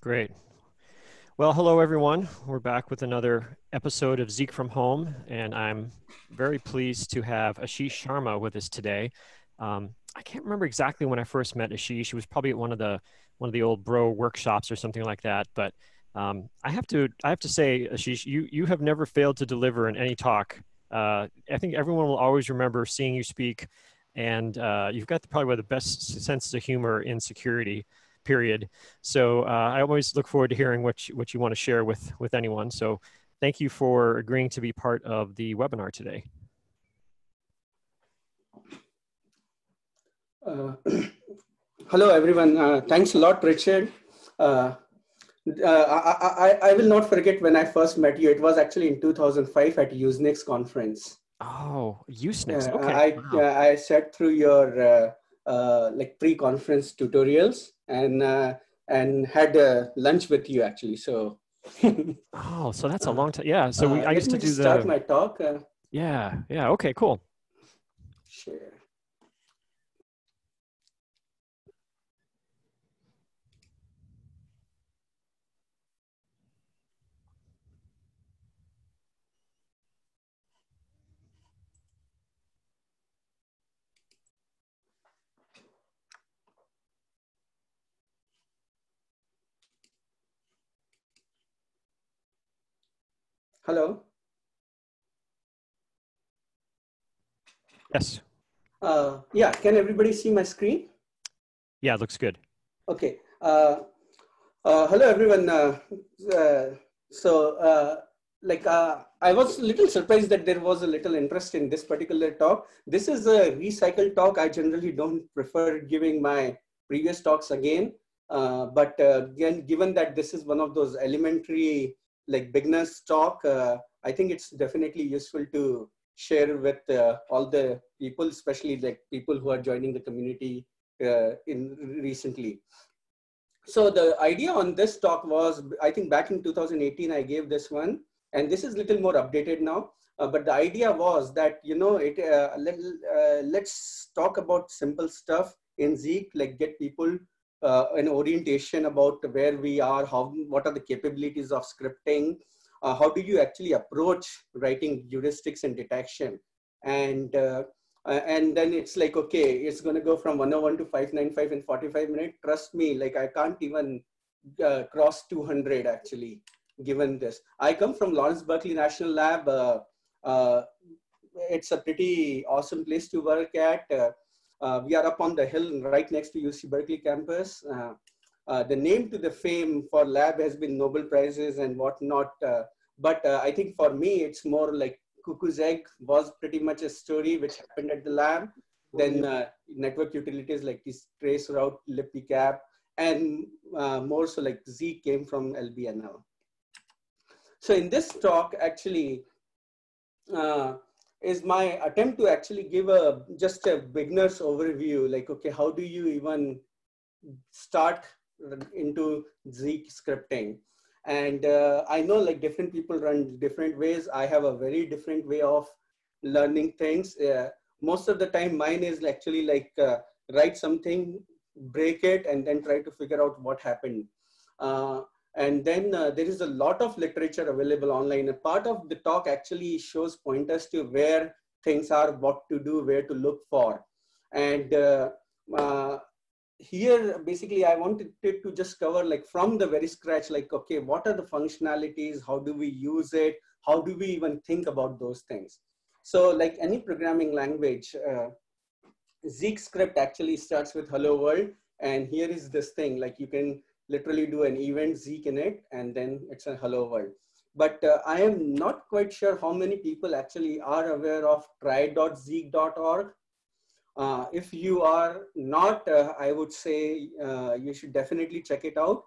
Great. Well, hello everyone. We're back with another episode of Zeek from Home, and I'm very pleased to have Aashish Sharma with us today. Um, I can't remember exactly when I first met Aashish. He was probably at one of the one of the old bro workshops or something like that. But um, I have to I have to say, Aashish, you you have never failed to deliver in any talk. Uh, I think everyone will always remember seeing you speak, and uh, you've got the, probably one of the best senses of humor in security. Period. So uh, I always look forward to hearing what you, what you want to share with with anyone. So thank you for agreeing to be part of the webinar today. Uh, hello, everyone. Uh, thanks a lot, Richard. Uh, uh, I, I, I, will not forget when I first met you. It was actually in 2005 at Usenix conference. Oh, Usenix. Okay. I, wow. I sat through your uh, uh like pre-conference tutorials and uh, and had lunch with you actually. So. oh, so that's a uh, long time. Yeah. So we, I used to do the. Start my talk. yeah. Yeah. Okay. Cool. Sure. Hello. Yes. Uh, yeah, can everybody see my screen? Yeah, it looks good. Okay. Uh, uh, hello, everyone. Uh, uh, so, uh, like, I was a little surprised that there was a little interest in this particular talk. This is a recycled talk. I generally don't prefer giving my previous talks again. but again, given that this is one of those elementary like beginners talk, uh, I think it's definitely useful to share with uh, all the people, especially like people who are joining the community uh, in recently. So the idea on this talk was, I think back in 2018, I gave this one, and this is a little more updated now. Uh, but the idea was that you know it uh, let, uh, let's talk about simple stuff in Zeek, like get people uh, an orientation about where we are, how, what are the capabilities of scripting, uh, how do you actually approach writing heuristics and detection. And, uh, uh and then it's like, okay, it's going to go from 101 to 595 in 45 minutes. Trust me, like I can't even uh, cross 200 actually, given this. I come from Lawrence Berkeley National Lab. Uh, it's a pretty awesome place to work at. Uh, we are up on the hill right next to UC Berkeley campus. Uh, uh, the name to the fame for lab has been Nobel Prizes and whatnot. but I think for me, it's more like Cuckoo's Egg was pretty much a story which happened at the lab. Then uh, network utilities like this traceroute, LibPCAP, and uh, more so like Z came from LBNL. So in this talk, actually, uh, is my attempt to actually give a just a beginner's overview like okay how do you even start into zeek scripting? And uh, i know like different people run different ways. I have a very different way of learning things. Uh, most of the time mine is actually like uh, write something break it and then try to figure out what happened. Uh, and then uh, there is a lot of literature available online. A part of the talk actually shows pointers to where things are, what to do, where to look for. And uh, uh, here, basically, I wanted to just cover like from the very scratch, like, okay, what are the functionalities? How do we use it? How do we even think about those things? So like any programming language, uh, Zeek script actually starts with hello world. And here is this thing, like you can literally do an event zeek_init, and then it's a hello world. But uh, I am not quite sure how many people actually are aware of try.zeek.org. Uh, if you are not, uh, I would say uh, you should definitely check it out,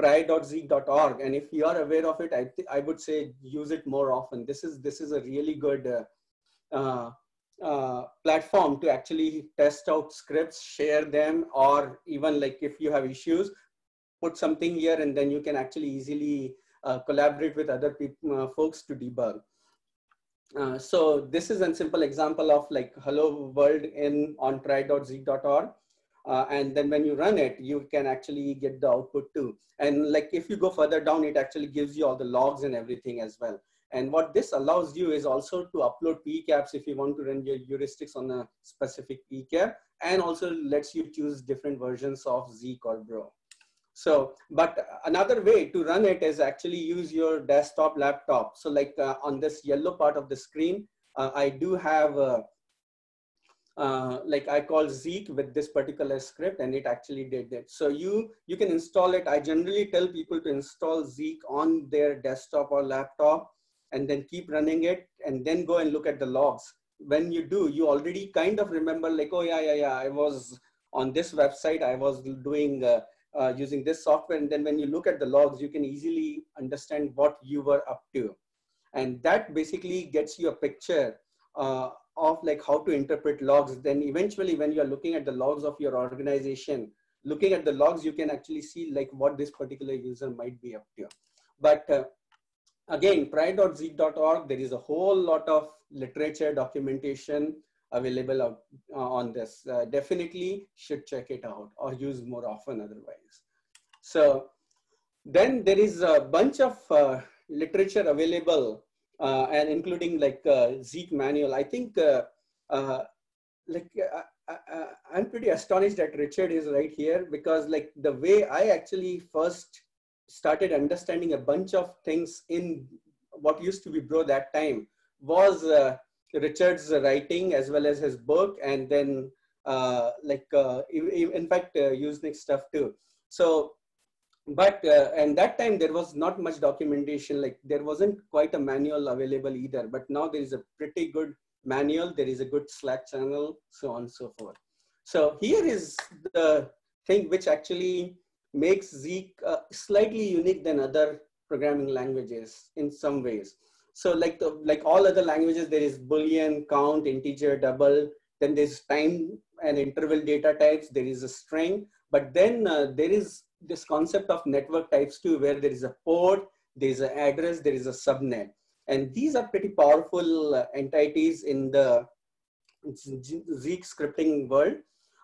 try.zeek.org. And if you are aware of it, I, I would say use it more often. This is, this is a really good uh, uh, platform to actually test out scripts, share them, or even like if you have issues, put something here and then you can actually easily uh, collaborate with other people, uh, folks to debug. Uh, so this is a simple example of like hello world in on try.zeek.org. Uh, and then when you run it, you can actually get the output too. And like if you go further down, it actually gives you all the logs and everything as well. And what this allows you is also to upload PCAPs if you want to run your heuristics on a specific PCAP, and also lets you choose different versions of Zeek or Bro. So, but another way to run it is actually use your desktop laptop. So like uh, on this yellow part of the screen, uh, I do have uh, uh, like I call Zeek with this particular script and it actually did it. So you, you can install it. I generally tell people to install Zeek on their desktop or laptop and then keep running it and then go and look at the logs. When you do, you already kind of remember like, oh yeah, yeah, yeah, I was on this website, I was doing uh, using this software. And then when you look at the logs, you can easily understand what you were up to. And that basically gets you a picture uh, of like how to interpret logs. Then eventually when you're looking at the logs of your organization, looking at the logs, you can actually see like what this particular user might be up to. But uh, again, try.zeek.org, there is a whole lot of literature documentation available out, uh, on this. Uh, definitely should check it out or use more often otherwise. So then there is a bunch of uh, literature available uh, and including like uh, Zeek manual. I think uh, like I, am pretty astonished that Richard is right here because like the way I actually first started understanding a bunch of things in what used to be Bro that time was Richard's writing as well as his book, and then uh, like uh, in fact uh, Usenix stuff too. So, but uh, and that time there was not much documentation. Like there wasn't quite a manual available either. But now there is a pretty good manual. There is a good Slack channel, so on and so forth. So here is the thing which actually makes Zeek uh, slightly unique than other programming languages in some ways. So like the, like all other languages, there is boolean, count, integer, double. Then there's time and interval data types. There is a string, but then uh, there is this concept of network types too, where there is a port, there is an address, there is a subnet, and these are pretty powerful uh, entities in the Zeek scripting world.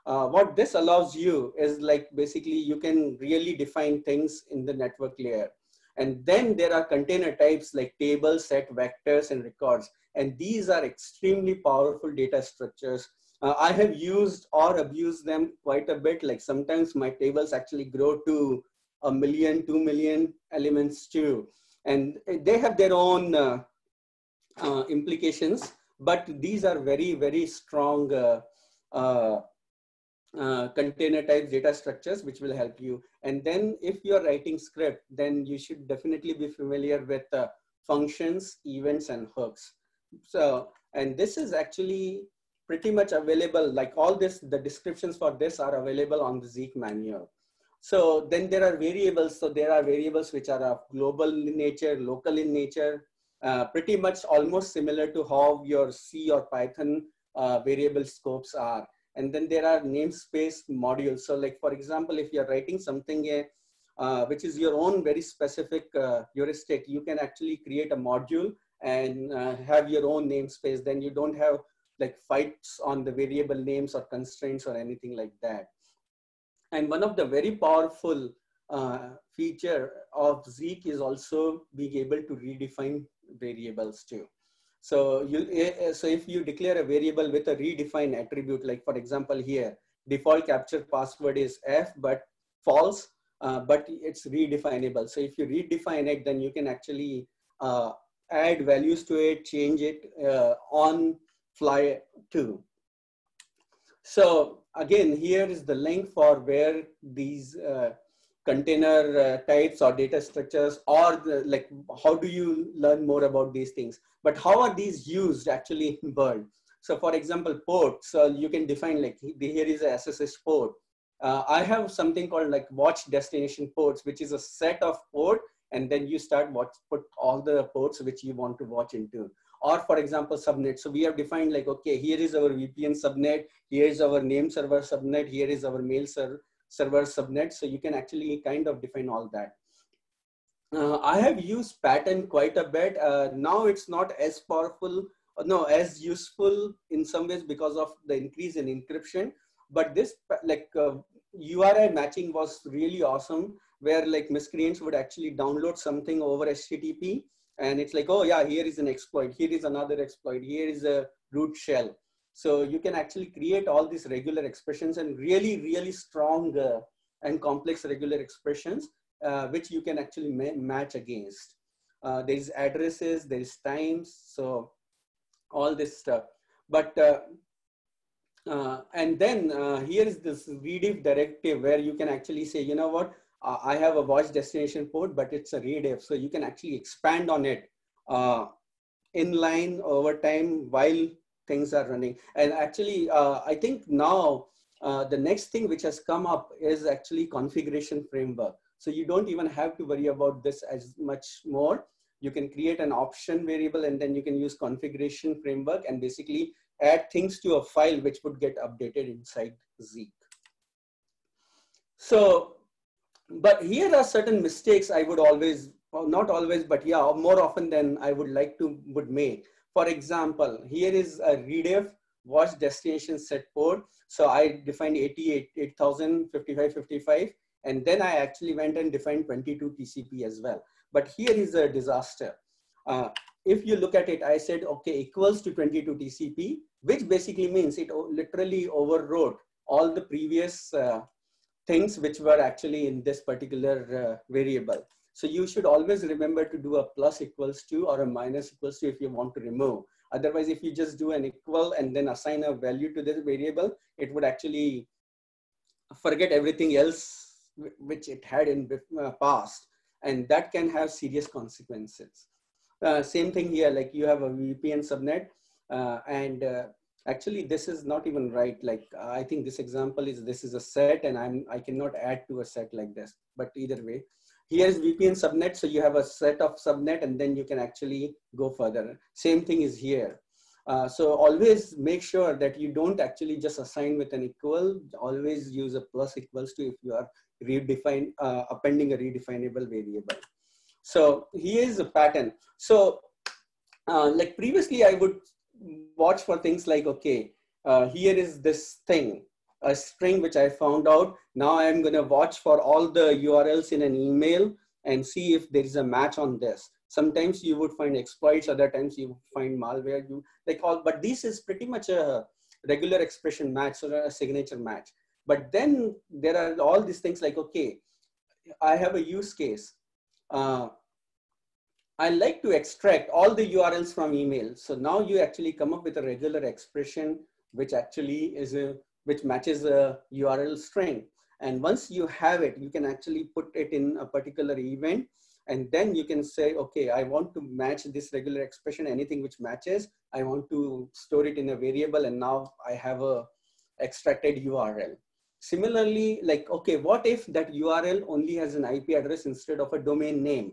Uh, what this allows you is like basically you can really define things in the network layer. And then there are container types like tables, set, vectors, and records. And these are extremely powerful data structures. Uh, I have used or abused them quite a bit. Like sometimes my tables actually grow to a million, two million elements too. And they have their own uh, uh, implications, but these are very, very strong uh, container type data structures which will help you. And then if you're writing script then you should definitely be familiar with uh, functions events and hooks. So and this is actually pretty much available like all this the descriptions for this are available on the zeek manual. So then there are variables so there are variables which are of global in nature local in nature uh, pretty much almost similar to how your c or python uh, variable scopes are and then there are namespace modules. So like, for example, if you're writing something uh, uh, which is your own very specific uh, heuristic, you can actually create a module and uh, have your own namespace. Then you don't have like fights on the variable names or constraints or anything like that. And one of the very powerful uh, feature of Zeek is also being able to redefine variables too. So you eh, eh, so if you declare a variable with a redefined attribute, like for example here, default capture password is F, but false, uh, but it's redefinable. So if you redefine it, then you can actually uh, add values to it, change it uh, on fly too. So again, here is the link for where these uh, container uh, types or data structures or the, like how do you learn more about these things? But how are these used actually in bird so for example ports so you can define like here is a ssh port. Uh, i have something called like watch destination ports which is a set of port and then you start watch put all the ports which you want to watch into. Or for example subnet. So we have defined like okay here is our vpn subnet here is our name server subnet here is our mail server server subnet. So you can actually kind of define all that. Uh, I have used pattern quite a bit. Uh, now it's not as powerful, no, as useful in some ways because of the increase in encryption. But this like uh, URI matching was really awesome where like miscreants would actually download something over HTTP and it's like, oh yeah, here is an exploit, here is another exploit, here is a root shell. So you can actually create all these regular expressions and really, really strong uh, and complex regular expressions, uh, which you can actually ma match against. Uh, there's addresses, there's times, so all this stuff. But uh, uh, and then uh, here is this redef directive where you can actually say, you know what, I have a watch destination port, but it's a redef. So you can actually expand on it inline over time while things are running. And actually, uh, I think now uh, the next thing which has come up is actually configuration framework. So you don't even have to worry about this as much more. You can create an option variable and then you can use configuration framework and basically add things to a file which would get updated inside Zeek. So, but here are certain mistakes I would always, well, not always, but yeah, more often than I would like to would make. For example, here is a redef watch destination set port. So I defined 88, 8000, 55, 55, and then I actually went and defined 22 TCP as well. But here is a disaster. Uh, if you look at it, I said, okay, equals to 22 TCP, which basically means it literally overwrote all the previous uh, things which were actually in this particular uh, variable. So you should always remember to do a plus equals to or a minus equals to if you want to remove. Otherwise, if you just do an equal and then assign a value to this variable, it would actually forget everything else which it had in uh, past. And that can have serious consequences. Uh, same thing here, like you have a VPN subnet uh, and uh, actually this is not even right. Like I think this example is, this is a set and I'm, I cannot add to a set like this, but either way. Here is VPN subnet. So you have a set of subnet and then you can actually go further. Same thing is here. Uh, so always make sure that you don't actually just assign with an equal, always use a plus equals to if you are redefine, uh, appending a redefinable variable. So here is a pattern. So uh, like previously I would watch for things like, okay, uh, here is this thing, a string which I found out. Now I'm gonna watch for all the URLs in an email and see if there is a match on this. Sometimes you would find exploits, other times you find malware, you like all, but this is pretty much a regular expression match or a signature match. But then there are all these things like, okay, I have a use case uh, I like to extract all the URLs from email. So now you actually come up with a regular expression, which actually is a, which matches a URL string. And once you have it, you can actually put it in a particular event. And then you can say, okay, I want to match this regular expression, anything which matches, I want to store it in a variable. And now I have a extracted URL. Similarly, like, okay, what if that URL only has an IP address instead of a domain name?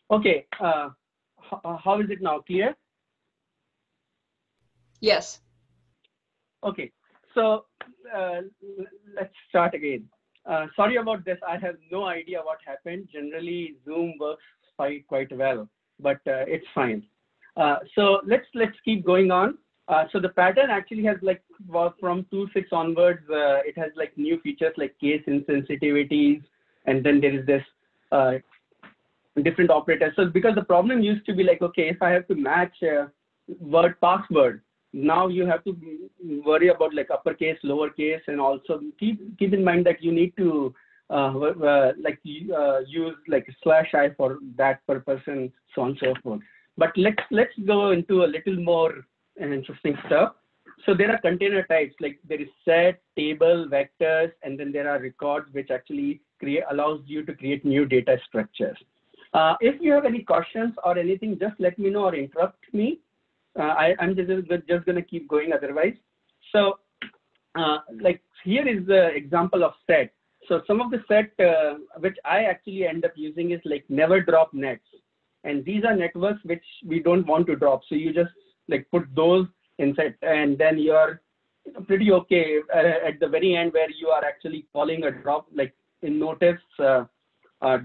okay, uh, how is it now? Clear? Yes. Okay, so uh, let's start again. Uh, sorry about this. I have no idea what happened. Generally, Zoom works quite quite well, but uh, it's fine. Uh, so let's let's keep going on. Uh, so the pattern actually has like from 2.6 onwards, uh, it has like new features like case insensitivities, and then there is this uh, different operators. So because the problem used to be like, okay, if I have to match word password, now you have to worry about like uppercase, lowercase, and also keep keep in mind that you need to uh, uh, like uh, use like slash i for that purpose and so on and so forth. But let's let's go into a little more interesting stuff. So there are container types like there is set, table, vectors, and then there are records which actually create allows you to create new data structures. Uh, if you have any questions or anything, just let me know or interrupt me. uh, I, am just, to keep going otherwise. So uh, like here is the example of set. So some of the set which I actually end up using is like never drop nets. And these are networks which we don't want to drop. So you just like put those in set and then you're pretty okay at the very end where you are actually calling a drop like in notice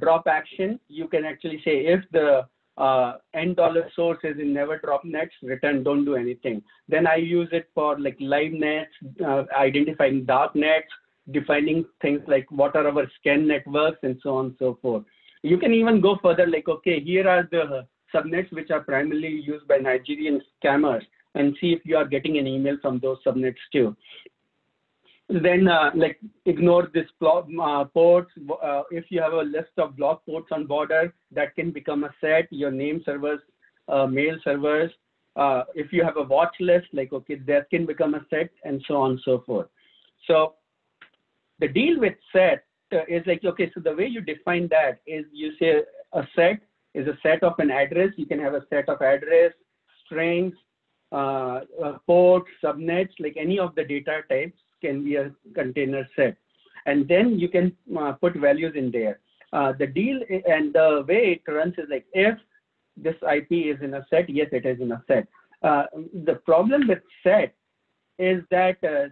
drop action you can actually say if the uh, end dollar source is in never drop nets, return don't do anything. Then I use it for like live nets, uh, identifying dark nets, defining things like what are our scan networks and so on and so forth. You can even go further like, okay, here are the subnets which are primarily used by Nigerian scammers and see if you are getting an email from those subnets too then uh, like ignore this block, uh, ports. Uh, if you have a list of block ports on border, that can become a set, your name servers, uh, mail servers. Uh, if you have a watch list, like, okay, that can become a set and so on and so forth. So the deal with set uh, is like, okay, so the way you define that is you say a set is a set of an address. You can have a set of address, strings, ports, subnets, like any of the data types can be a container set. And then you can uh, put values in there. Uh, the deal and the way it runs is like if this IP is in a set, yes, it is in a set. Uh, the problem with set is that uh,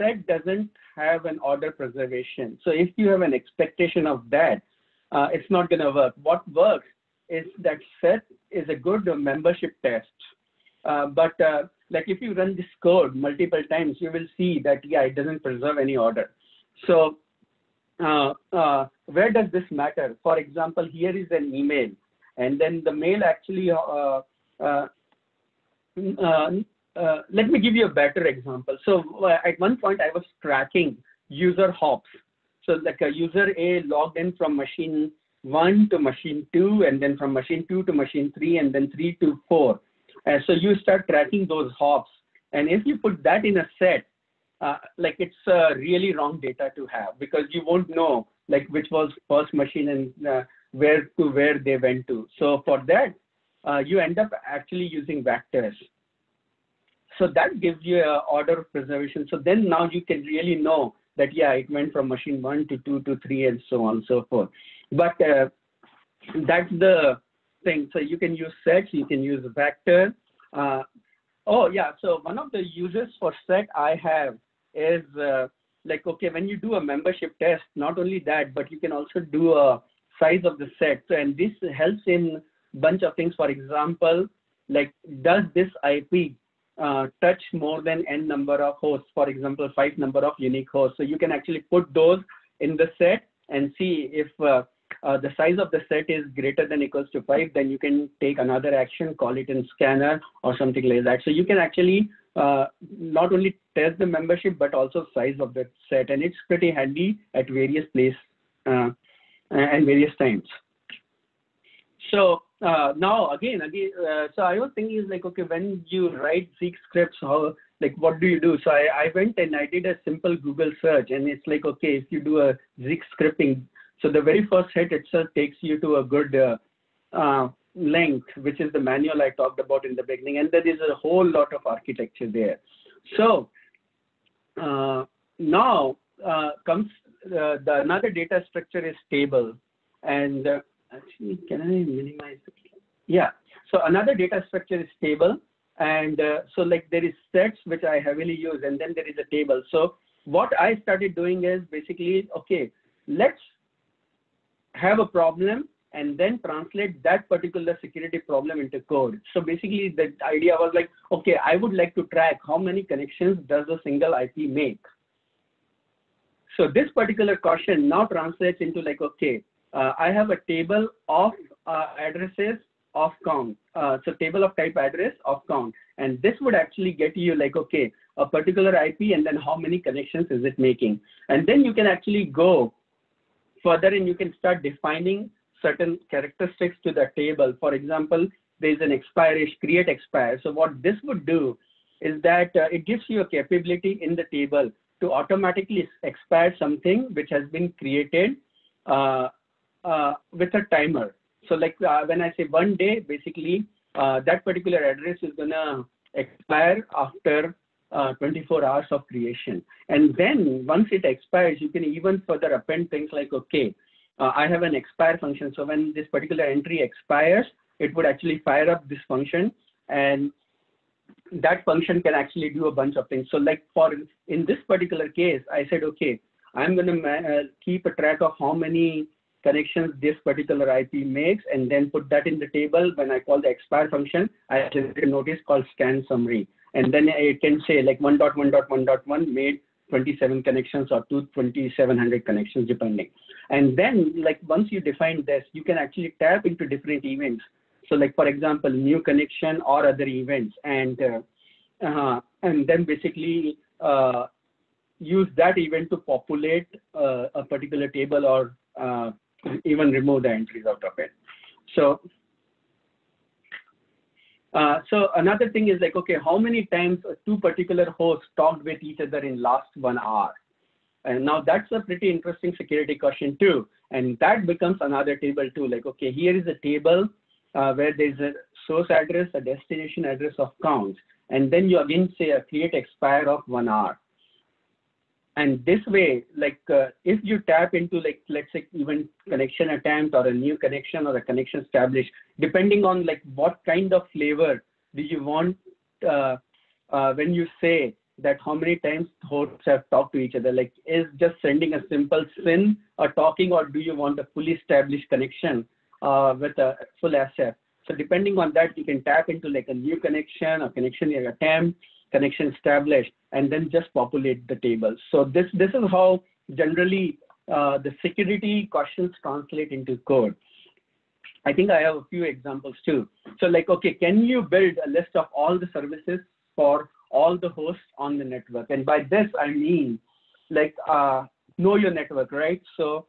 set doesn't have an order preservation. So if you have an expectation of that, uh, it's not going to work. What works is that set is a good membership test. Uh, but uh, like if you run this code multiple times, you will see that, yeah, it doesn't preserve any order. So uh, uh, where does this matter? For example, here is an email, and then the mail actually, uh, uh, uh let me give you a better example. So uh, at one point, I was tracking user hops. So like a user A logged in from machine one to machine two, and then from machine two to machine three, and then three to four. Uh, so you start tracking those hops. And if you put that in a set, uh, like it's uh, really wrong data to have because you won't know like which was first machine and uh, where to where they went to. So for that, uh, you end up actually using vectors. So that gives you a order of preservation. So then now you can really know that, yeah, it went from machine one to two to three and so on and so forth. But uh, that's the thing. So you can use sets, you can use vector. Uh, oh yeah, so one of the uses for set I have is uh, like, okay, when you do a membership test, not only that, but you can also do a size of the set. So, and this helps in bunch of things. For example, like does this IP uh, touch more than n number of hosts? For example, five number of unique hosts. So you can actually put those in the set and see if uh, the size of the set is greater than equals to 5, then you can take another action, call it in scanner or something like that. So you can actually uh, not only test the membership, but also size of the set. And it's pretty handy at various places uh, and various times. So uh, now again, again, uh, so I was thinking is like, okay, when you write Zeek scripts, how, like, what do you do? So I, I went and I did a simple Google search and it's like, okay, if you do a Zeek scripting, so the very first hit itself takes you to a good uh, uh, link, which is the manual I talked about in the beginning. And there is a whole lot of architecture there. So uh, now uh, comes uh, the another data structure is table. And uh, actually, can I minimize? Yeah. So another data structure is table. And so like there is sets, which I heavily use, and then there is a table. So what I started doing is basically, okay, let's have a problem and then translate that particular security problem into code. So basically the idea was like, okay, I would like to track how many connections does a single IP make. So this particular question now translates into like, okay, uh, I have a table of uh, addresses of count. Uh, so table of type address of count. And this would actually get you like, okay, a particular IP and then how many connections is it making? And then you can actually go further in, you can start defining certain characteristics to the table. For example, there's an expiration, create expire. So what this would do is that uh, it gives you a capability in the table to automatically expire something which has been created uh, uh, with a timer. So like uh, when I say one day, basically uh, that particular address is gonna expire after uh, 24 hours of creation. And then once it expires, you can even further append things like, okay, uh, I have an expire function. So when this particular entry expires, it would actually fire up this function and that function can actually do a bunch of things. So like for in this particular case, I said, okay, I'm going to uh, keep a track of how many connections this particular IP makes and then put that in the table. When I call the expire function, I generate a notice called scan summary. And then it can say like 1.1.1.1 made 27 connections or to 2700 connections depending. And then like once you define this, you can actually tap into different events. So like for example, new connection or other events and uh, uh, and then basically uh, use that event to populate uh, a particular table or uh, even remove the entries out of it. So, uh, so another thing is like, okay, how many times two particular hosts talked with each other in last one hour? And now that's a pretty interesting security question too. And that becomes another table too. Like, okay, here is a table uh, where there's a source address, a destination address of counts. And then you again say a create expire of one hour and this way like uh, if you tap into like let's say even connection attempt or a new connection or a connection established depending on like what kind of flavor do you want uh, uh, when you say that how many times hosts have talked to each other like is just sending a simple SYN or talking or do you want a fully established connection uh, with a full SF so depending on that you can tap into like a new connection or connection attempt connection established, and then just populate the table. So this, this is how generally uh, the security questions translate into code. I think I have a few examples too. So like, okay, can you build a list of all the services for all the hosts on the network? And by this, I mean like uh, know your network, right? So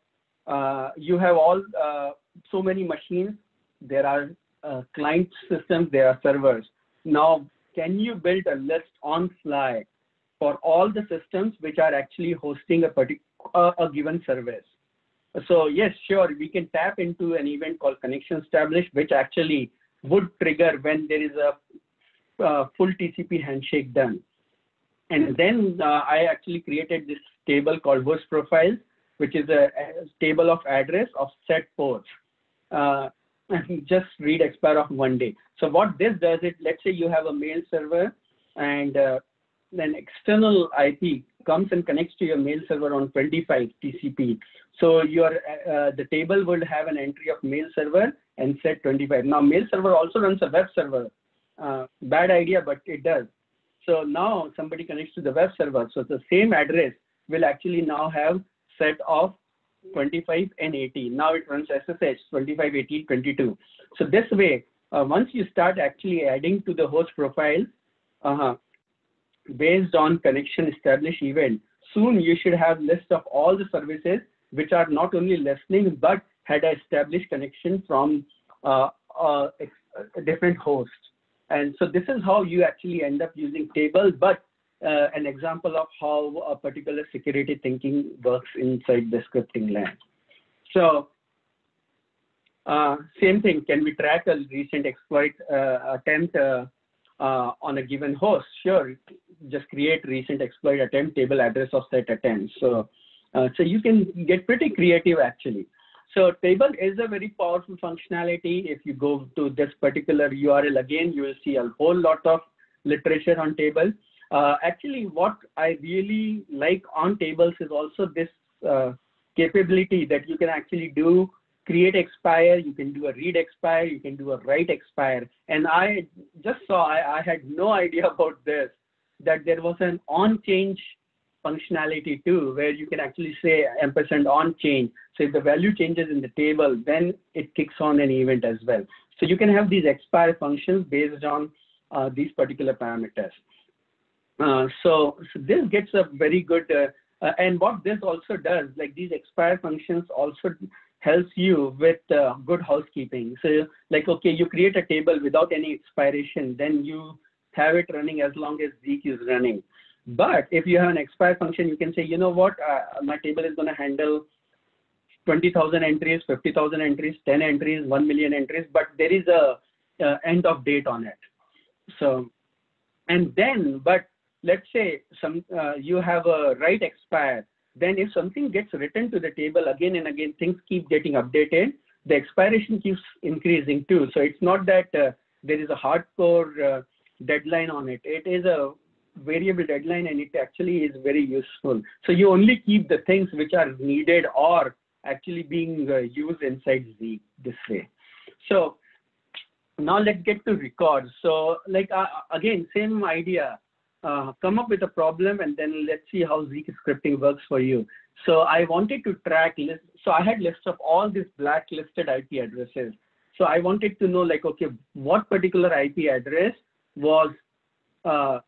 uh, you have all uh, so many machines. There are uh, client systems, there are servers. Now, can you build a list on fly for all the systems which are actually hosting a uh, a given service? So yes, sure, we can tap into an event called connection established, which actually would trigger when there is a uh, full TCP handshake done. And then uh, I actually created this table called host profiles, which is a, a table of address of set ports. Uh, just read expire of one day. So what this does is, let's say you have a mail server and uh, then external IP comes and connects to your mail server on 25 TCP. So your uh, the table will have an entry of mail server and set 25. Now mail server also runs a web server. Uh, bad idea, but it does. So now somebody connects to the web server. So the same address will actually now have set of 25 and 18. Now it runs SSH 25, 18, 22. So this way, uh, once you start actually adding to the host profile uh, based on connection established event, soon you should have list of all the services which are not only listening but had established connection from uh, uh, different hosts. And so this is how you actually end up using table, but an example of how a particular security thinking works inside the scripting land. So uh, same thing, can we track a recent exploit uh, attempt uh, uh, on a given host? Sure, just create recent exploit attempt table address of that attempt. So, uh, so you can get pretty creative actually. So table is a very powerful functionality. If you go to this particular URL again, you will see a whole lot of literature on table. Uh, actually, what I really like on tables is also this uh, capability that you can actually do create expire, you can do a read expire, you can do a write expire. And I just saw, I, I had no idea about this, that there was an on change functionality too, where you can actually say ampersand on change. So if the value changes in the table, then it kicks on an event as well. So you can have these expire functions based on uh, these particular parameters. Uh, so, so, this gets a very good, uh, uh, and what this also does, like these expire functions also helps you with uh, good housekeeping. So like, okay, you create a table without any expiration, then you have it running as long as Zeek is running. But if you have an expire function, you can say, you know what, my table is going to handle 20,000 entries, 50,000 entries, 10 entries, 1 million entries, but there is a uh, end of date on it. So, and then, but let's say some uh, you have a write expire. Then if something gets written to the table again and again, things keep getting updated. The expiration keeps increasing too. So it's not that uh, there is a hardcore uh, deadline on it. It is a variable deadline and it actually is very useful. So you only keep the things which are needed or actually being uh, used inside Zeek this way. So now let's get to records. So like uh, again, same idea. Uh, come up with a problem and then let's see how Zeek scripting works for you. So I wanted to track list. So I had lists of all these blacklisted IP addresses. So I wanted to know like, okay, what particular IP address was uh,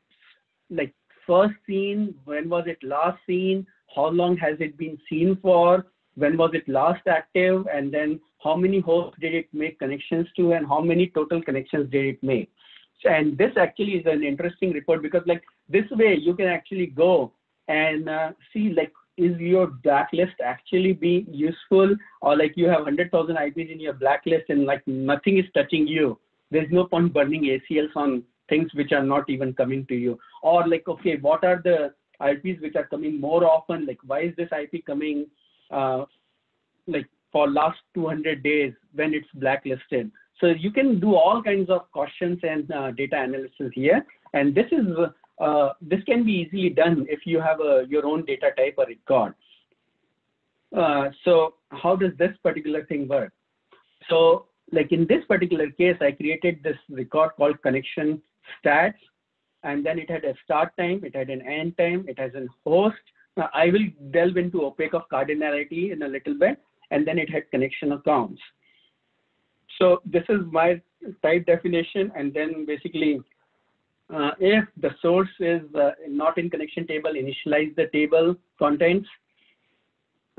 like first seen, when was it last seen, how long has it been seen for, when was it last active, and then how many hosts did it make connections to, and how many total connections did it make. And this actually is an interesting report because like this way you can actually go and uh, see like is your blacklist actually being useful or like you have 100,000 IPs in your blacklist and like nothing is touching you. There's no point burning ACLs on things which are not even coming to you. Or like okay what are the ips which are coming more often? Like why is this ip coming uh, like for last 200 days when it's blacklisted so you can do all kinds of questions and uh, data analysis here. And this is uh, this can be easily done if you have a, your own data type or record. Uh, so how does this particular thing work? So like in this particular case, I created this record called connection stats, and then it had a start time, it had an end time, it has a host. Now, I will delve into opaque of cardinality in a little bit, and then it had connection accounts. So this is my type definition, and then basically, uh, if the source is uh, not in connection table, initialize the table contents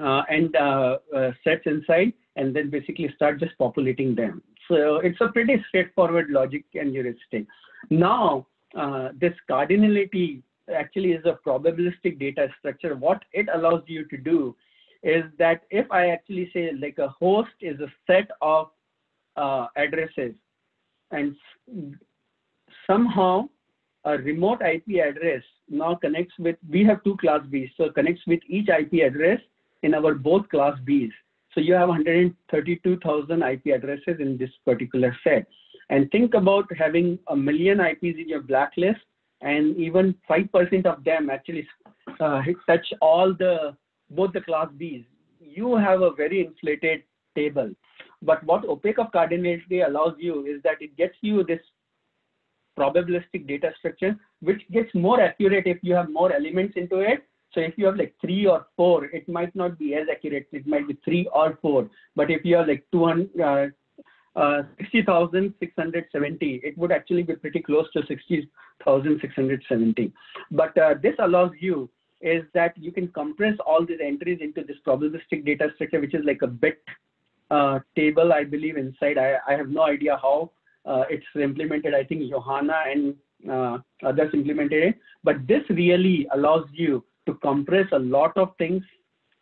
uh, and uh, uh, sets inside, and then basically start just populating them. So it's a pretty straightforward logic and heuristic. Now, uh, this cardinality actually is a probabilistic data structure. What it allows you to do is that if I actually say like a host is a set of uh, addresses and somehow a remote IP address now connects with, we have two class Bs, so connects with each IP address in our both class Bs. So you have 132,000 IP addresses in this particular set. And think about having a million IPs in your blacklist and even 5% of them actually uh, touch all the, both the class Bs. You have a very inflated table. But what opaque of cardinality allows you is that it gets you this probabilistic data structure, which gets more accurate if you have more elements into it so if you have like three or four, it might not be as accurate. It might be three or four. But if you have like 200, uh, uh, 60,670, it would actually be pretty close to 60,670. But uh, this allows you is that you can compress all these entries into this probabilistic data structure, which is like a bit table, I believe, inside. I, I have no idea how uh, it's implemented. I think Johanna and uh, others implemented it. But this really allows you to compress a lot of things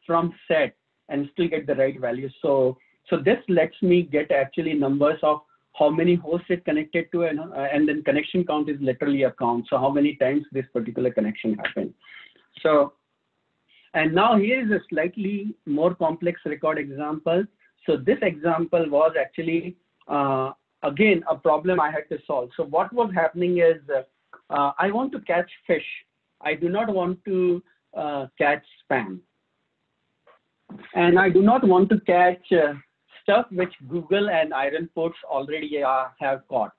from set and still get the right value. So, so this lets me get actually numbers of how many hosts it connected to and, uh, and then connection count is literally a count. So how many times this particular connection happened. So, and now here is a slightly more complex record example. So this example was actually, uh, again, a problem I had to solve. So what was happening is uh, I want to catch fish. I do not want to uh, catch spam. And I do not want to catch uh, stuff which Google and Ironports already uh, have caught.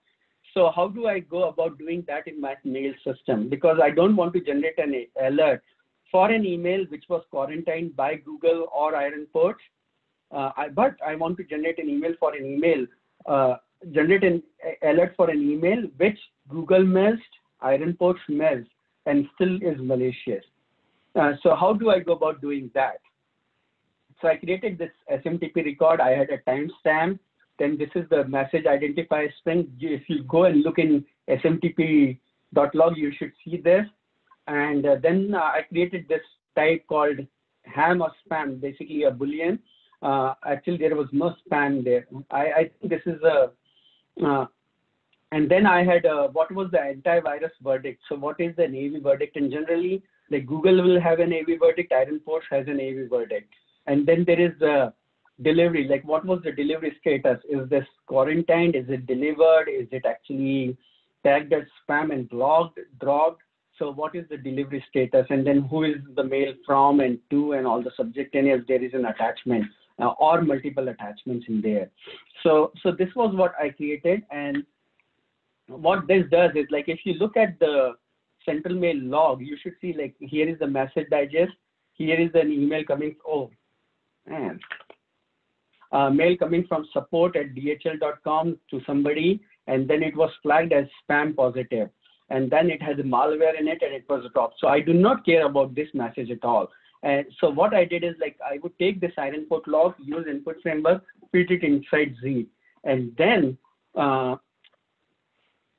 So how do I go about doing that in my mail system? Because I don't want to generate an alert for an email which was quarantined by Google or Ironports. Uh, I, but I want to generate an email for an email, uh, generate an alert for an email which Google missed, Ironports missed, and still is malicious. Uh, so how do I go about doing that? So I created this SMTP record. I had a timestamp. Then this is the message identifier string. If you go and look in smtp.log, you should see this. And uh, then uh, I created this type called ham or spam, basically a boolean. Uh, actually, there was no spam there. I, I think this is a uh, and then I had uh, what was the antivirus verdict. So what is the AV verdict? And generally, like Google will have an AV verdict, Ironport has an AV verdict. And then there is the delivery, like what was the delivery status? Is this quarantined? Is it delivered? Is it actually tagged as spam and blocked, dropped? So what is the delivery status? And then who is the mail from and to and all the subject if there is an attachment uh, or multiple attachments in there. So, so this was what I created. And what this does is like, if you look at the central mail log, you should see like, here is the message digest. Here is an email coming. Oh, man. Uh, mail coming from support at dhl.com to somebody, and then it was flagged as spam positive and then it has malware in it and it was dropped. So I do not care about this message at all. And so what I did is like I would take this Ironport log, use input framework, put it inside Z, and then uh,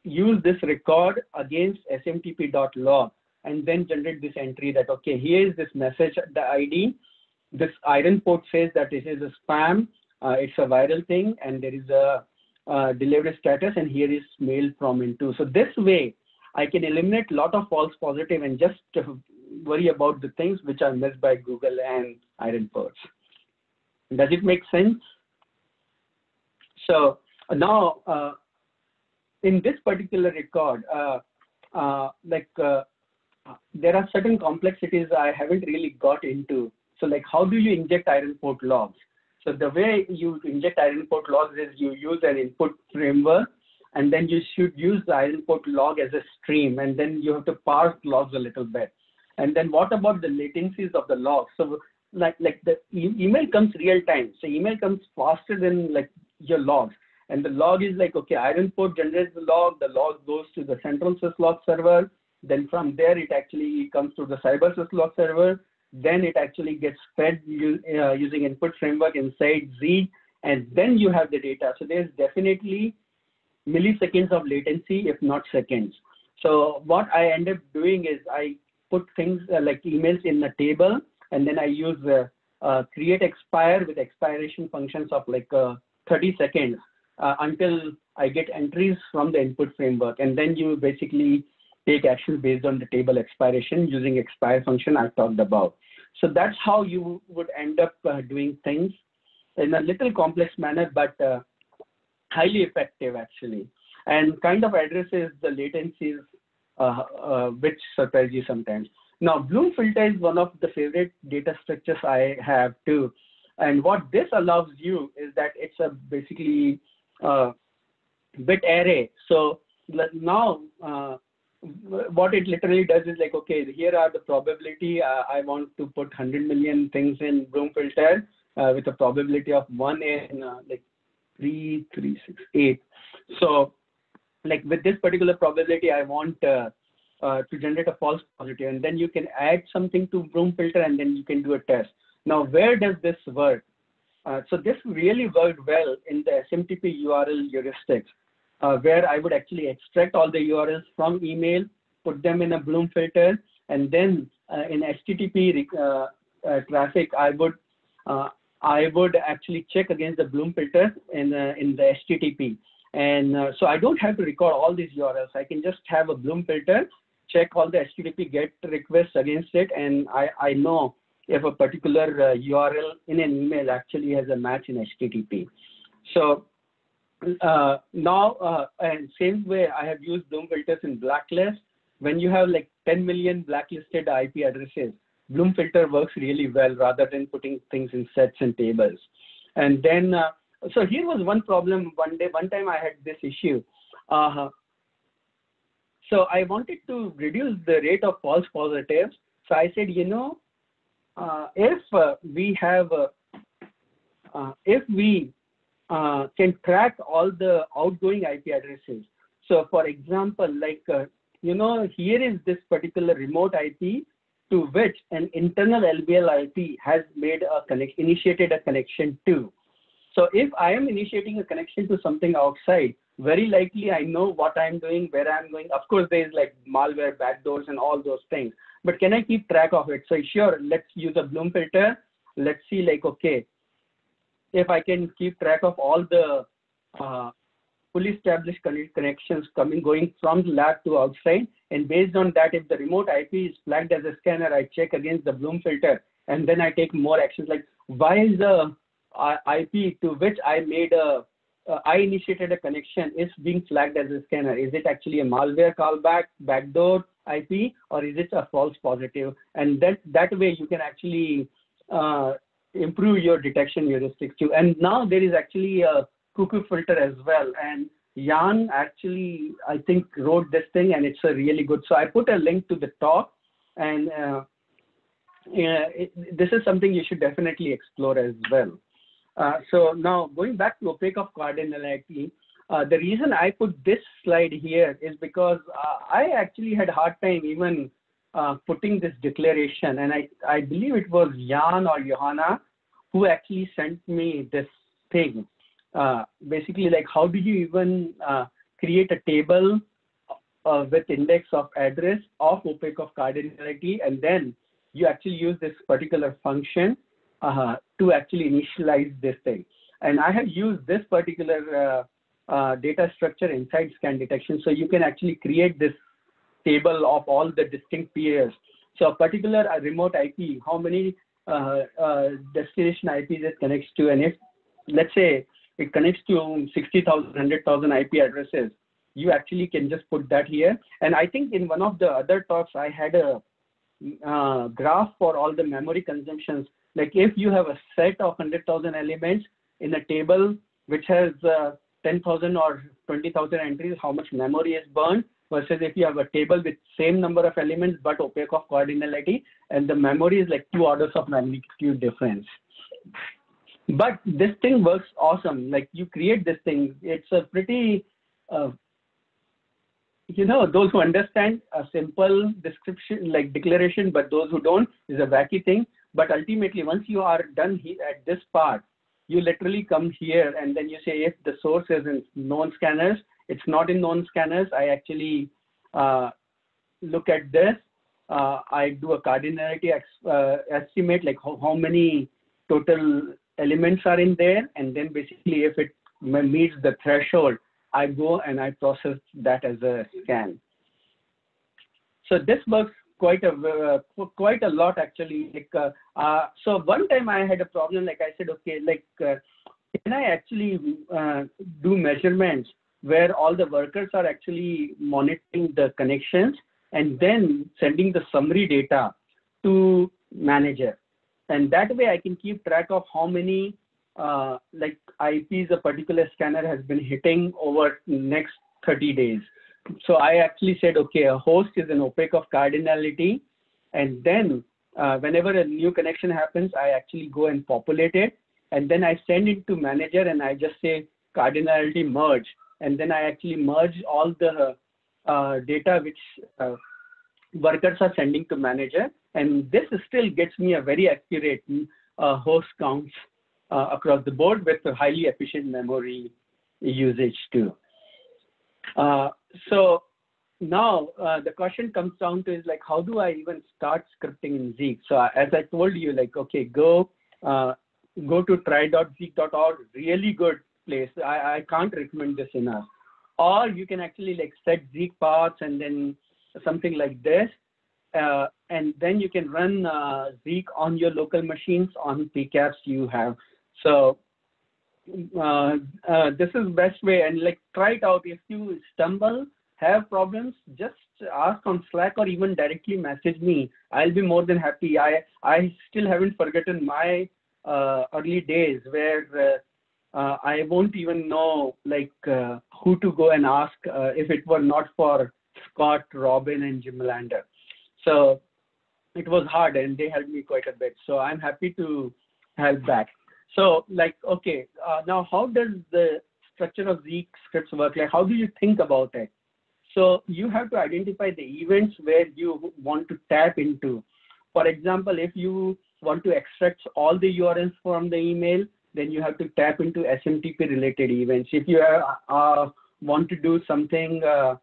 use this record against smtp.log and then generate this entry that, okay, here is this message, the ID. This Ironport says that this is a spam, uh, it's a viral thing, and there is a uh, delivery status, and here is mail from into. So this way, I can eliminate a lot of false positive and just worry about the things which are missed by Google and Ironport. Does it make sense? So now, uh, in this particular record, uh, uh, like uh, there are certain complexities I haven't really got into. So like, how do you inject Ironport logs? So the way you inject Ironport logs is you use an input framework and then you should use the Ironport log as a stream, and then you have to parse logs a little bit. And then what about the latencies of the logs? So like like the email comes real time. So email comes faster than like your logs. And the log is like, okay, Ironport generates the log, the log goes to the central syslog server. Then from there, it actually comes to the cyber syslog server. Then it actually gets fed uh, using input framework inside Z. And then you have the data. So there's definitely milliseconds of latency, if not seconds. So what I end up doing is I put things uh, like emails in a table, and then I use uh, uh, create expire with expiration functions of like uh, 30 seconds uh, until I get entries from the input framework. And then you basically take action based on the table expiration using expire function I talked about. So that's how you would end up uh, doing things in a little complex manner, but highly effective actually, and kind of addresses the latencies uh, uh, which surprise you sometimes. Now, Bloom filter is one of the favorite data structures I have too. And what this allows you is that it's a basically uh, bit array. So now uh, what it literally does is like, okay, here are the probability. Uh, I want to put 100 million things in Bloom filter uh, with a probability of one in like three, three, six, eight. So like with this particular probability, I want uh, uh, to generate a false positive, and then you can add something to Bloom filter, and then you can do a test. Now, where does this work? Uh, so this really worked well in the SMTP URL heuristics, uh, where I would actually extract all the URLs from email, put them in a Bloom filter, and then uh, in HTTP uh, traffic, I would I would actually check against the Bloom filter in, in the HTTP. And uh, so I don't have to record all these URLs. I can just have a Bloom filter, check all the HTTP GET requests against it, and I, I know if a particular uh, URL in an email actually has a match in HTTP. So uh, now, uh, and same way I have used Bloom filters in blacklist. When you have like 10 million blacklisted IP addresses, Bloom filter works really well rather than putting things in sets and tables. And then, uh, so here was one problem. One day, one time I had this issue. Uh, so I wanted to reduce the rate of false positives. So I said, you know, uh, if uh, we have, uh, uh, if we can track all the outgoing IP addresses. So for example, like, you know, here is this particular remote IP to which an internal LBL IP has made a connect, initiated a connection to. So if I am initiating a connection to something outside, very likely I know what I'm doing, where I'm going. Of course, there's like malware, backdoors, and all those things. But can I keep track of it? So sure, let's use a Bloom filter. Let's see like, okay, if I can keep track of all the uh, fully established connections coming going from the lab to outside. And based on that, if the remote IP is flagged as a scanner, I check against the Bloom filter, and then I take more actions like why is the IP to which I made a uh, I initiated a connection is being flagged as a scanner. Is it actually a malware callback, backdoor IP, or is it a false positive? And that, that way you can actually uh, improve your detection heuristics too. And now there is actually a cuckoo filter as well. And Jan actually, I think, wrote this thing and it's a really good. So I put a link to the talk and uh, it, this is something you should definitely explore as well. Uh, so now going back to opaque of cardinality, uh, the reason I put this slide here is because uh, I actually had a hard time even putting this declaration, and I, I believe it was Jan or Johanna who actually sent me this thing. Basically, like how do you even create a table with index of address of opaque of cardinality, and then you actually use this particular function uh, to actually initialize this thing. And I have used this particular uh, uh, data structure inside scan detection. So you can actually create this table of all the distinct peers. So a particular uh, remote IP, how many destination IPs it connects to, and if let's say it connects to 60,000, 100,000 IP addresses, you actually can just put that here. And I think in one of the other talks, I had a uh, graph for all the memory consumptions. Like if you have a set of 100,000 elements in a table which has uh, 10,000 or 20,000 entries, how much memory is burned versus if you have a table with same number of elements but opaque of cardinality and the memory is like two orders of magnitude difference. But this thing works awesome. Like you create this thing, it's a pretty uh, you know, those who understand a simple description like declaration, but those who don't is a wacky thing. But ultimately, once you are done at this part, you literally come here and then you say, if the source is in known scanners, it's not in known scanners. I actually uh, look at this. Uh, I do a cardinality uh, estimate, like how, how many total elements are in there. And then basically, if it meets the threshold, I go and I process that as a scan. So this works quite a uh, quite a lot actually. Like uh, uh, so, one time I had a problem. Like I said, okay, like uh, can I actually uh, do measurements where all the workers are actually monitoring the connections and then sending the summary data to manager, and that way I can keep track of how many uh, like IPs a particular scanner has been hitting over next 30 days. So I actually said, okay, a host is an opaque of cardinality. And then uh, whenever a new connection happens, I actually go and populate it. And then I send it to manager and I just say cardinality merge. And then I actually merge all the uh, data which uh, workers are sending to manager. And this still gets me a very accurate uh, host counts uh, across the board with a highly efficient memory usage too. Uh, so now uh, the question comes down to is like, how do I even start scripting in Zeek? So uh, as I told you, like, okay, go uh, go to try.zeek.org, really good place. I, I can't recommend this enough. Or you can actually like set Zeek paths and then something like this. Uh, and then you can run uh, Zeek on your local machines on PCAPs you have. So uh, uh, this is best way and like try it out. If you stumble, have problems, just ask on Slack or even directly message me. I'll be more than happy. I I still haven't forgotten my uh, early days where uh, uh, I won't even know like uh, who to go and ask if it were not for Scott, Robin, and Jim Mellander. So it was hard and they helped me quite a bit. So I'm happy to help back. So like, okay, uh, now how does the structure of Zeek scripts work? Like, how do you think about it? So you have to identify the events where you want to tap into. For example, if you want to extract all the URLs from the email, then you have to tap into SMTP related events. If you uh, want to do something uh,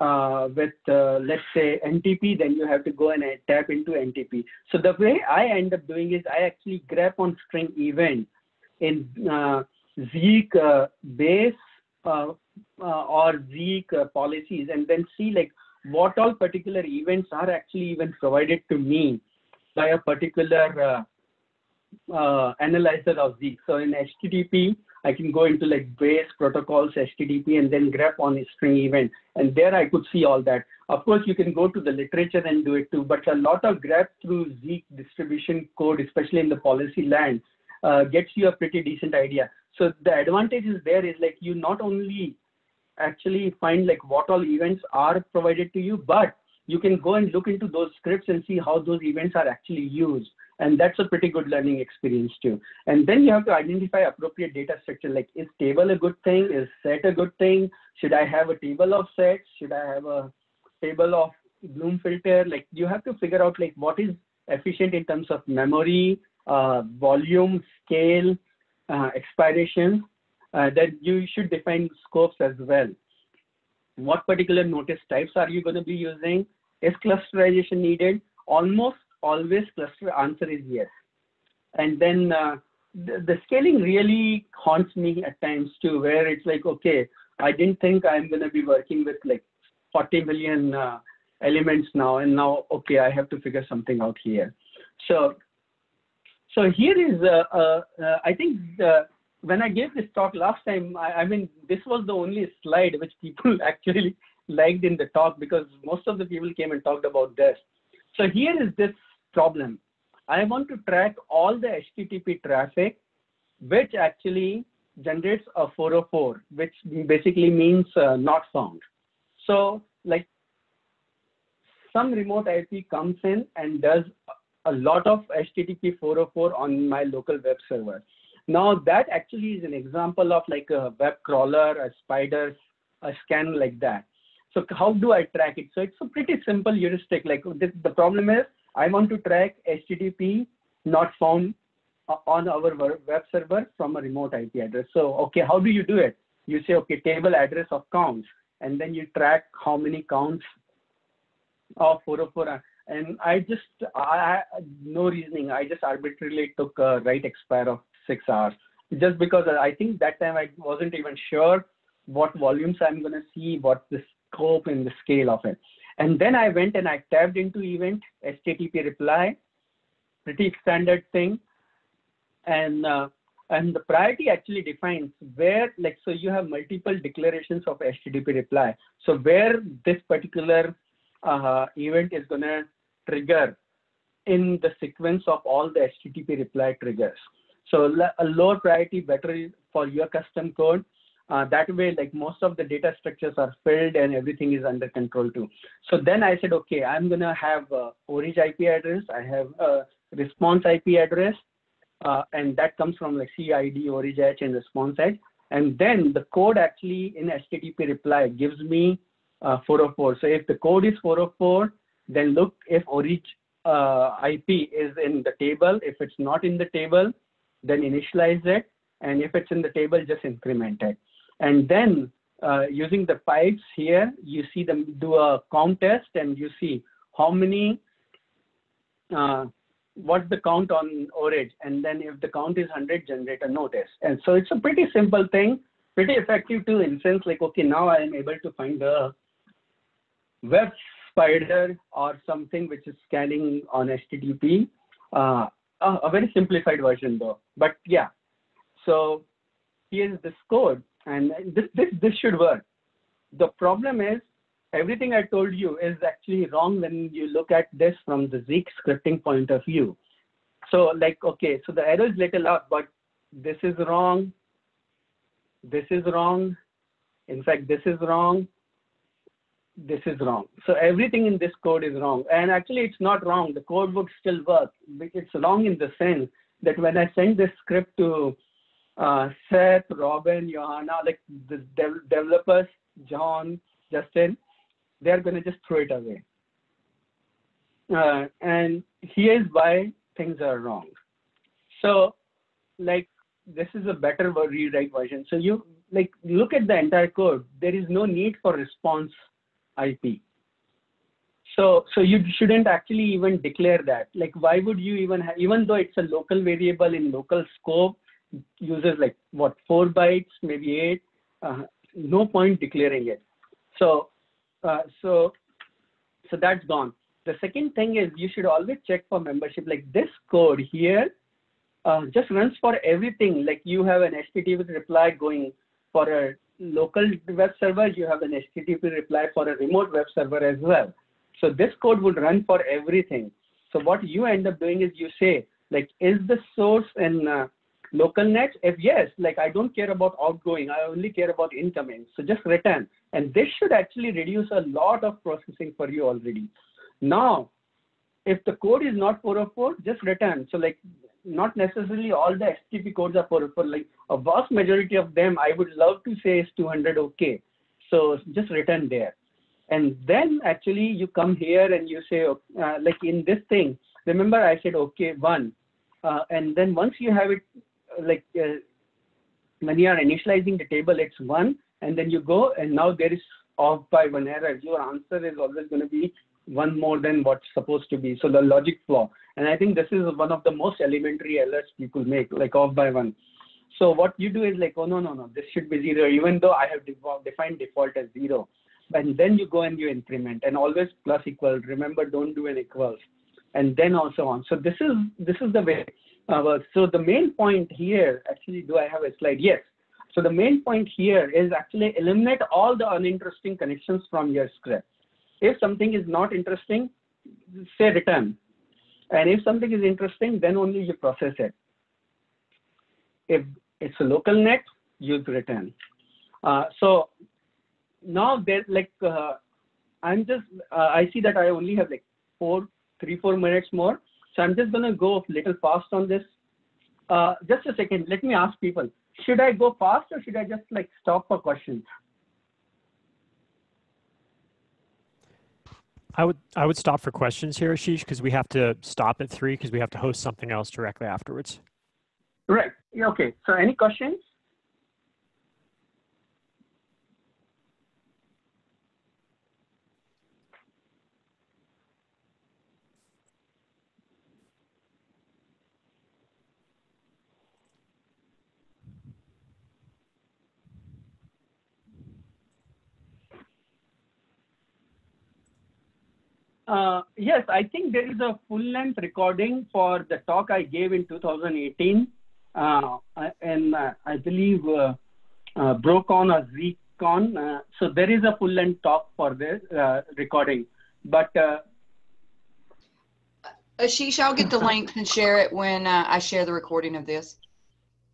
uh, with, uh, let's say, NTP, then you have to go and tap into NTP. So the way I end up doing is I actually grep on string event in uh, Zeek uh, base uh, or Zeek policies and then see like what all particular events are actually even provided to me by a particular uh, analyzer of Zeek. So in HTTP, I can go into like base protocols, HTTP, and then grep on a string event. And there I could see all that. Of course, you can go to the literature and do it too, but a lot of grep through Zeek distribution code, especially in the policy land, uh, gets you a pretty decent idea. So the advantage is there is like you not only actually find like what all events are provided to you, but you can go and look into those scripts and see how those events are actually used. And that's a pretty good learning experience too. And then you have to identify appropriate data structure. Like is table a good thing? Is set a good thing? Should I have a table of sets? Should I have a table of Bloom filter? Like you have to figure out like what is efficient in terms of memory, volume, scale, uh, expiration, uh, that you should define scopes as well. What particular notice types are you going to be using? Is clusterization needed? Almost always cluster answer is yes. And then uh, the, the, scaling really haunts me at times too, where it's like, okay, I didn't think I'm going to be working with like 40 million uh, elements now, and now, okay, I have to figure something out here. So so here is, uh, uh, uh, I think when I gave this talk last time, I, I, mean, this was the only slide which people actually liked in the talk because most of the people came and talked about this. So here is this problem. I want to track all the HTTP traffic, which actually generates a 404, which basically means uh, not found. So like some remote IP comes in and does a lot of HTTP 404 on my local web server. Now that actually is an example of like a web crawler, a spider, a scan like that. So how do I track it? So it's a pretty simple heuristic. Like this, the problem is I want to track HTTP not found on our web server from a remote IP address. So, okay, how do you do it? You say, okay, table address of counts, and then you track how many counts of 404 and I just, I, no reasoning. I just arbitrarily took a write expire of six hours just because I think that time I wasn't even sure what volumes I'm going to see, what the scope and the scale of it. And then I went and I tabbed into event, HTTP reply, pretty standard thing. And, uh, and the priority actually defines where, like, so you have multiple declarations of HTTP reply. So where this particular uh, event is going to trigger in the sequence of all the HTTP reply triggers. So a lower priority better for your custom code. Uh, that way, like most of the data structures are filled and everything is under control too. So then I said, okay, I'm gonna have orig IP address. I have a response IP address, uh, and that comes from like CID, orig H, and response H. And then the code actually in HTTP reply gives me uh, 404. So if the code is 404, then look if orig uh, IP is in the table. If it's not in the table, then initialize it. And if it's in the table, just increment it. And then uh, using the pipes here, you see them do a count test and you see how many, uh, what's the count on ORIG. And then if the count is 100, generate a notice. And so it's a pretty simple thing, pretty effective too in sense like, okay, now I am able to find the web spider or something which is scanning on HTTP. Uh, a, very simplified version though, but yeah. So here's this code and this, this, this should work. The problem is everything I told you is actually wrong when you look at this from the Zeek scripting point of view. So like, okay, so the error is little out, but this is wrong. This is wrong. In fact, this is wrong this is wrong. So everything in this code is wrong. And actually, it's not wrong. The code would still work. It's wrong in the sense that when I send this script to uh, Seth, Robin, Johanna, like the dev developers, John, Justin, they're going to just throw it away. Uh, and here's why things are wrong. So, like, this is a better rewrite version. So you like look at the entire code. There is no need for response IP. So, so you shouldn't actually even declare that. Like, why would you even have, even though it's a local variable in local scope, uses like what, four bytes, maybe eight. Uh, no point declaring it. So, uh, so, so that's gone. The second thing is you should always check for membership. Like this code here uh, just runs for everything. Like you have an HTTP reply going for a local web server, you have an HTTP reply for a remote web server as well. So this code would run for everything. So what you end up doing is you say, like, is the source in uh, local net? If yes, like I don't care about outgoing, I only care about incoming. So just return. And this should actually reduce a lot of processing for you already. Now, if the code is not 404, just return. So like not necessarily all the HTTP codes are 404. Like a vast majority of them, I would love to say is 200 okay. So just return there. And then actually you come here and you say, uh, like in this thing, remember I said, okay, one. Uh, and then once you have it, like uh, when you are initializing the table, it's one. And then you go and now there is off by one error. Your answer is always going to be one more than what's supposed to be. So the logic flaw. And I think this is one of the most elementary errors people make, like off by one. So what you do is like, oh, no, no, no, this should be zero, even though I have defined default as zero. And then you go and you increment and always plus equal. Remember, don't do an equals. And then also on. So this is this is the way. Uh, so the main point here, actually, do I have a slide? Yes. So the main point here is actually eliminate all the uninteresting connections from your script. If something is not interesting, say return. And if something is interesting, then only you process it. If it's a local net, use return. Uh, so now there's like, uh, I'm just, uh, I see that I only have like four, three, four minutes more. So I'm just gonna go a little fast on this. Uh, just a second, let me ask people, should I go fast or should I just like stop for questions? I would I would stop for questions here, Aashish, because we have to stop at three because we have to host something else directly afterwards. Right. Okay. So any questions? Uh, yes, I think there is a full-length recording for the talk I gave in 2018, uh, and uh, I believe uh, uh, BroCon or ZeekCon. Uh, so there is a full-length talk for this uh, recording, but. Aashish, I'll get the link and share it when I share the recording of this.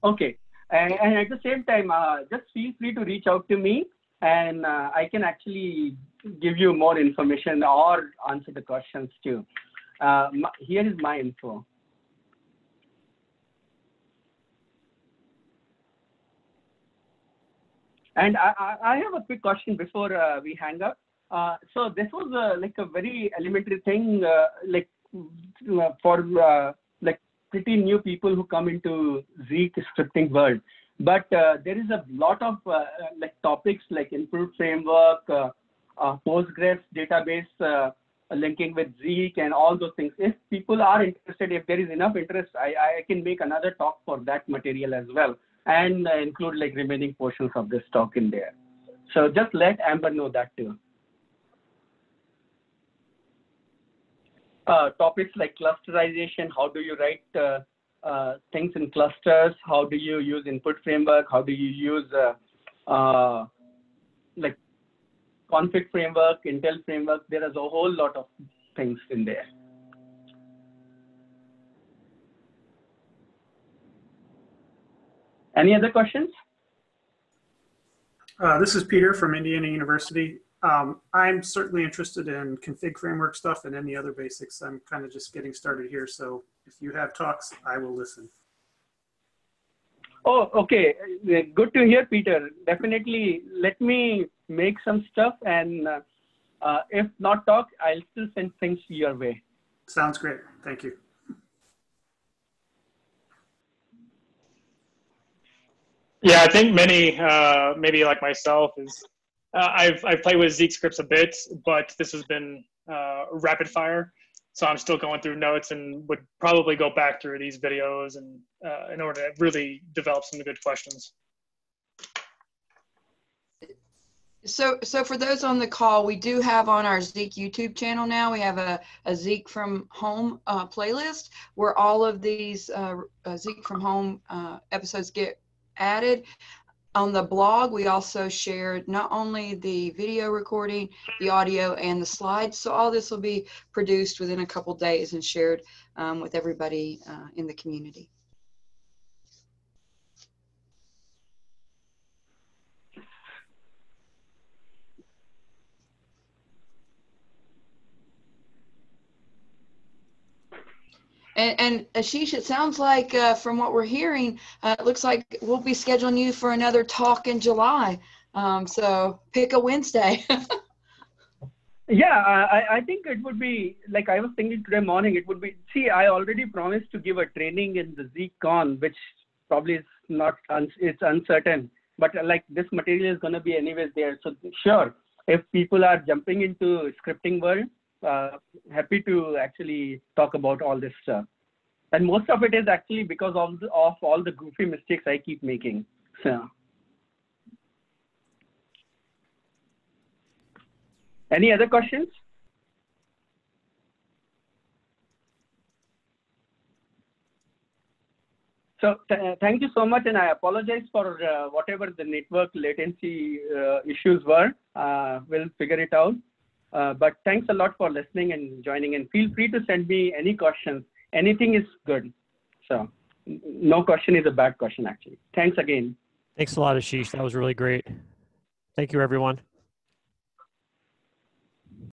Okay, and, and at the same time, just feel free to reach out to me, and I can actually give you more information or answer the questions too. Uh, my, here is my info. And I, I have a quick question before uh, we hang up. Uh, so this was uh, like a very elementary thing, uh, like uh, for like pretty new people who come into Zeek scripting world. But there is a lot of like topics like input framework, uh, Postgres database uh, linking with Zeek and all those things. If people are interested, if there is enough interest, I, I can make another talk for that material as well and uh, include like remaining portions of this talk in there. So just let Amber know that too. Uh, topics like clusterization, how do you write uh, uh, things in clusters? How do you use input framework? How do you use like config framework, Intel framework, there is a whole lot of things in there. Any other questions? Uh, this is Peter from Indiana University. Um, I'm certainly interested in config framework stuff and any other basics. I'm kind of just getting started here. So if you have talks, I will listen. Oh, okay. Good to hear, Peter. Definitely let me make some stuff and uh, uh, if not talk, I'll still send things your way. Sounds great. Thank you. Yeah, I think many, uh, maybe like myself, is uh, I've I've played with Zeek scripts a bit, but this has been uh, rapid fire, so I'm still going through notes and would probably go back through these videos and uh, in order to really develop some good questions. So, so for those on the call, we do have on our Zeek YouTube channel now, we have a, a Zeek from Home uh, playlist where all of these uh, uh, Zeek from Home uh, episodes get added. On the blog, we also shared not only the video recording, the audio, and the slides. So all this will be produced within a couple days and shared um, with everybody uh, in the community. And, and Aashish, it sounds like uh, from what we're hearing, uh, it looks like we'll be scheduling you for another talk in July. Um, so pick a Wednesday. Yeah, I, I think it would be like I was thinking today morning. It would be see, I already promised to give a training in the ZeekCon, which probably is not it's uncertain. But uh, like this material is going to be anyways there. So sure, if people are jumping into scripting world, happy to actually talk about all this stuff. And most of it is actually because of, the, of all the goofy mistakes I keep making. So. Any other questions? So th thank you so much, and I apologize for uh, whatever the network latency uh, issues were. Uh, we'll figure it out. Uh, but thanks a lot for listening and joining in. Feel free to send me any questions. Anything is good. So no question is a bad question, actually. Thanks again. Thanks a lot, Aashish. That was really great. Thank you, everyone.